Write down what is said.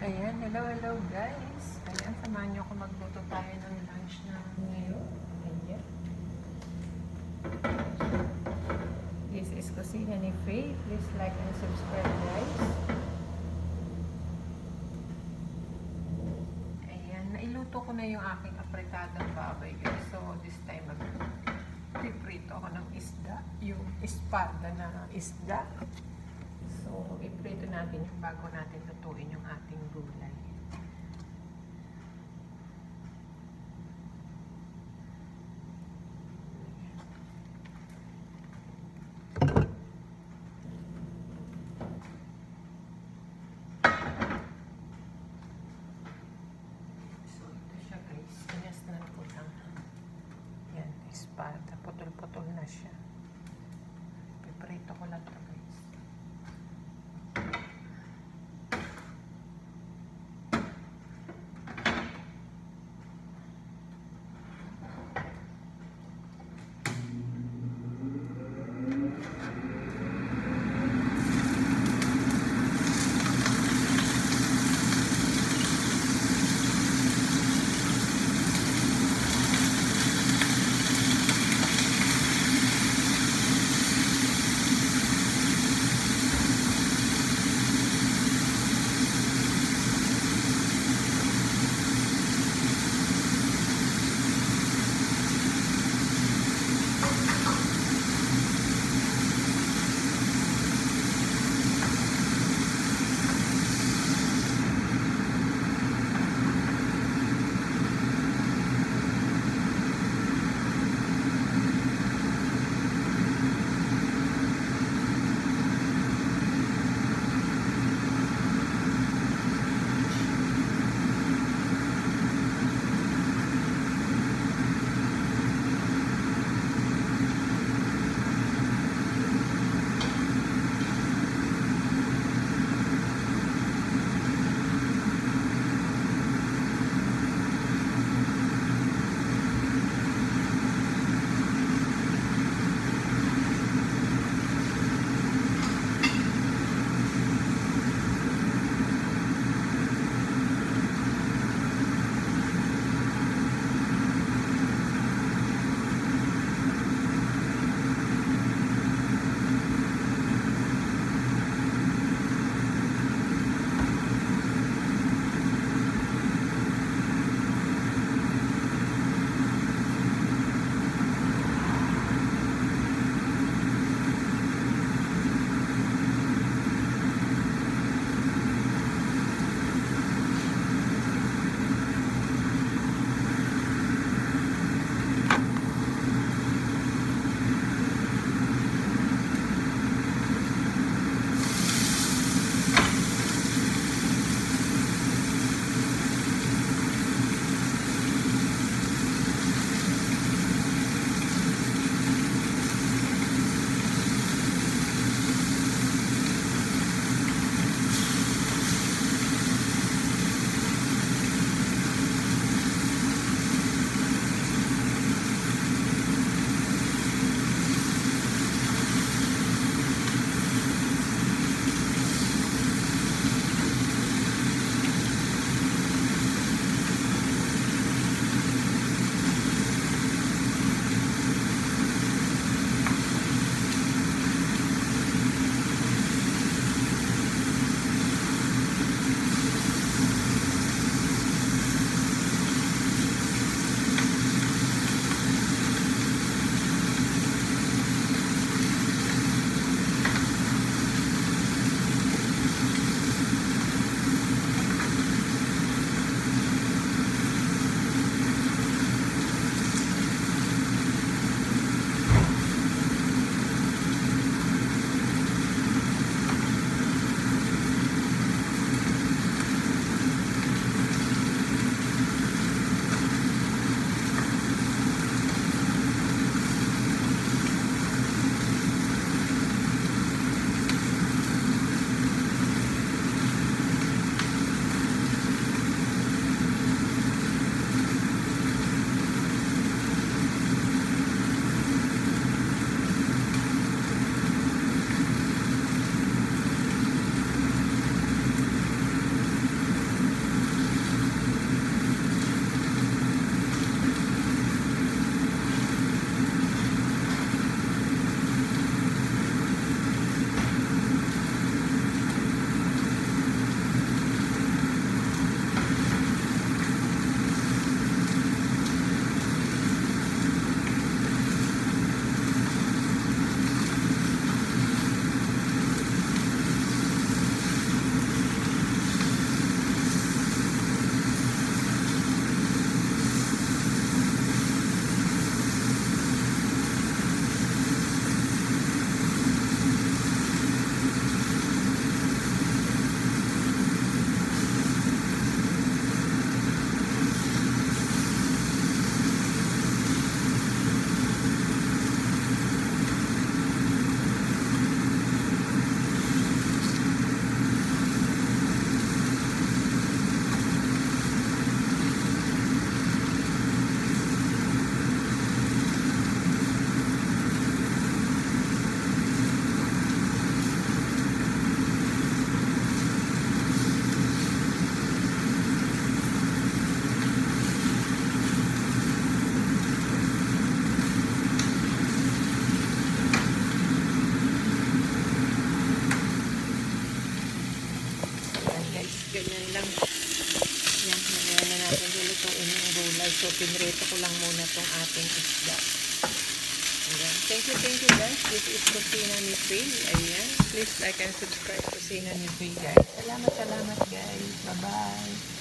Ayan, hello, hello guys. Ayan, samahan niyo ako magluto tayo ng lunch na ngayon. Ayan. This is Kusina ni Faye. Please like and subscribe guys. Ayan, nailuto ko na yung aking apretadong baboy guys. So, this time mag piprito ako ng isda. Yung espada na isda. So, iprito natin yung bago natin lutuin yung ating gulay. Espada. Putol-putol na siya. Piprito ko lang ito pinrito ko lang muna tong ating isda. Ayan. Thank you, thank you guys. This is Kusina ni Faye. Ayan. Please like and subscribe Kusina ni Faye guys. Salamat, salamat guys. Bye-bye.